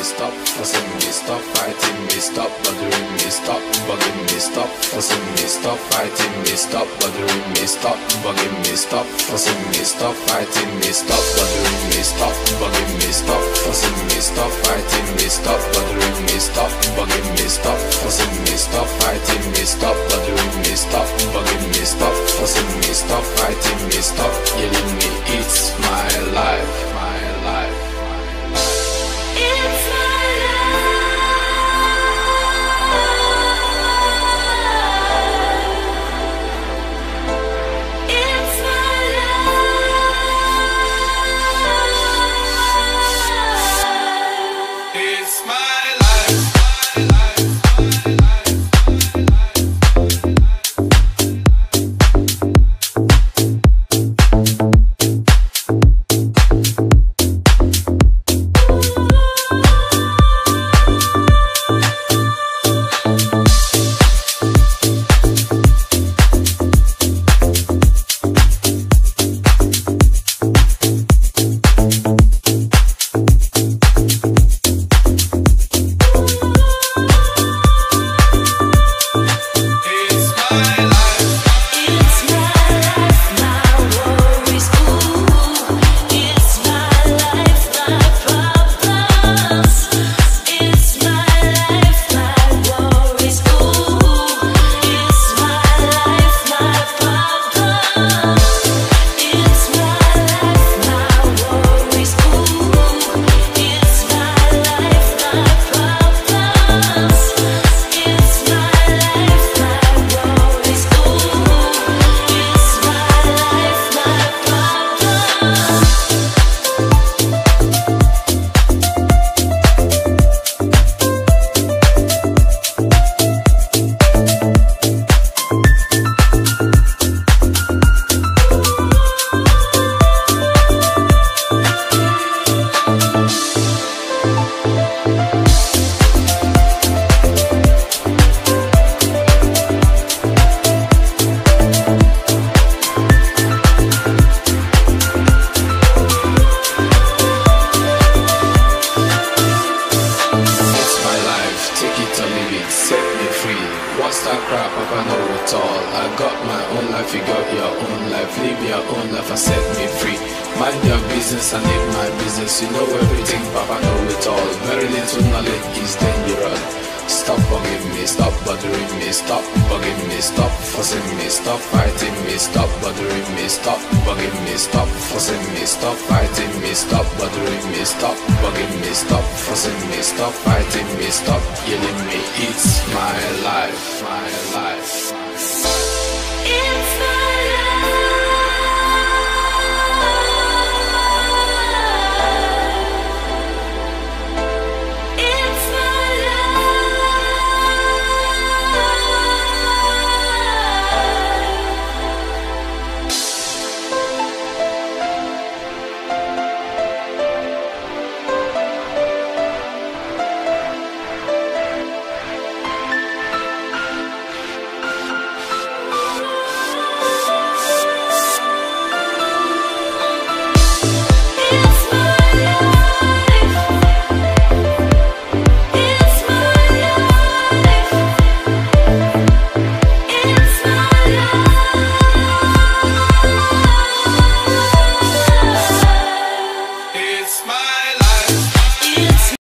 me, stop fussing me, stop fighting me, stop bothering me, stop bugging me, stop fussing me, stop fighting me, stop bothering me, stop bugging me, stop fussing me, stop fighting me, stop bothering me, stop bugging me, stop fussing me, stop fighting me, stop bothering me, stop bugging me, stop fussing me, stop fighting me, stop bothering me, stop bugging me, stop fussing me, stop fighting me, stop yelling All. I got my own life, you got your own life. Live your own life and set me free. Mind your business and live my business. You know everything, Papa know it all. Very little knowledge is dangerous. Stop bugging me, stop bothering me, stop bugging me, stop fussing me, stop fighting me, stop bothering me, stop bugging me, stop fussing me, stop fighting me, stop bothering me, stop bugging me, stop fussing me, stop fighting me, stop yelling me. It's my life, my life. It's